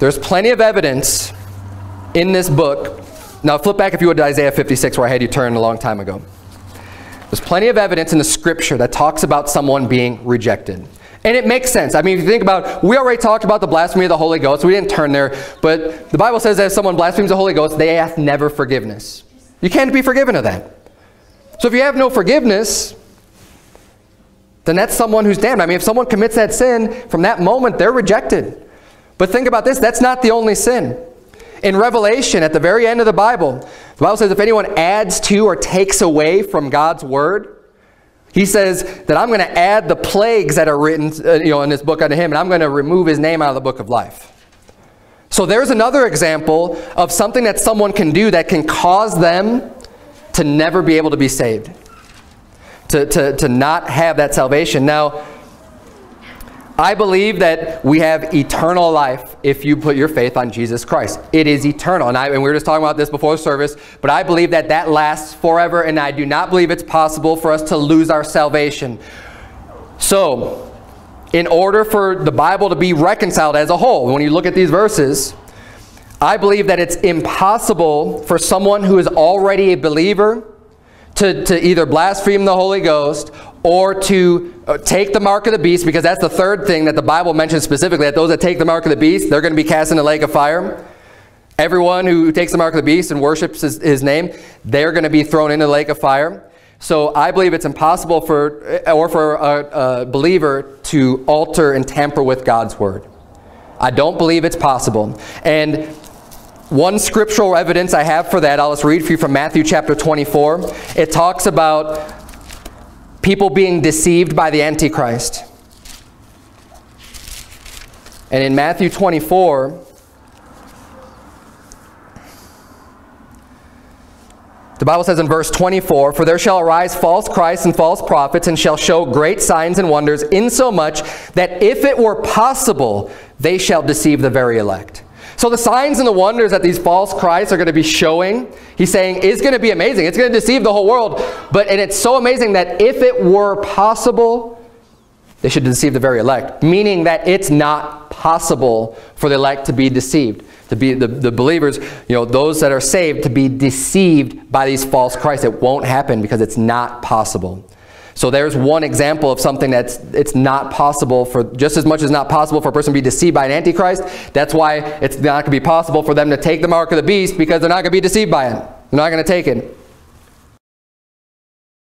There's plenty of evidence in this book. Now flip back if you would to Isaiah 56 where I had you turn a long time ago. There's plenty of evidence in the scripture that talks about someone being rejected. And it makes sense. I mean, if you think about, we already talked about the blasphemy of the Holy Ghost. We didn't turn there. But the Bible says that if someone blasphemes the Holy Ghost, they ask never forgiveness. You can't be forgiven of that. So if you have no forgiveness, then that's someone who's damned. I mean, if someone commits that sin, from that moment, they're rejected. But think about this, that's not the only sin. In Revelation, at the very end of the Bible, the Bible says if anyone adds to or takes away from God's word, he says that I'm going to add the plagues that are written uh, you know, in this book unto him, and I'm going to remove his name out of the book of life. So there's another example of something that someone can do that can cause them to never be able to be saved, to, to, to not have that salvation. Now, I believe that we have eternal life if you put your faith on Jesus Christ. It is eternal. And, I, and we were just talking about this before service, but I believe that that lasts forever, and I do not believe it's possible for us to lose our salvation. So, in order for the Bible to be reconciled as a whole, when you look at these verses, I believe that it's impossible for someone who is already a believer to, to either blaspheme the Holy Ghost or to uh, take the mark of the beast, because that's the third thing that the Bible mentions specifically, that those that take the mark of the beast, they're going to be cast in the lake of fire. Everyone who takes the mark of the beast and worships his, his name, they're going to be thrown into the lake of fire. So I believe it's impossible for, uh, or for a, a believer to alter and tamper with God's word. I don't believe it's possible. And one scriptural evidence I have for that, I'll just read for you from Matthew chapter 24. It talks about people being deceived by the Antichrist. And in Matthew 24, the Bible says in verse 24, For there shall arise false Christs and false prophets, and shall show great signs and wonders, insomuch that if it were possible, they shall deceive the very elect. So the signs and the wonders that these false Christs are going to be showing, he's saying, is going to be amazing. It's going to deceive the whole world. But And it's so amazing that if it were possible, they should deceive the very elect. Meaning that it's not possible for the elect to be deceived. To be the, the believers, you know, those that are saved, to be deceived by these false Christs. It won't happen because it's not possible. So there's one example of something that's it's not possible for, just as much as not possible for a person to be deceived by an antichrist, that's why it's not going to be possible for them to take the mark of the beast because they're not going to be deceived by it. They're not going to take it.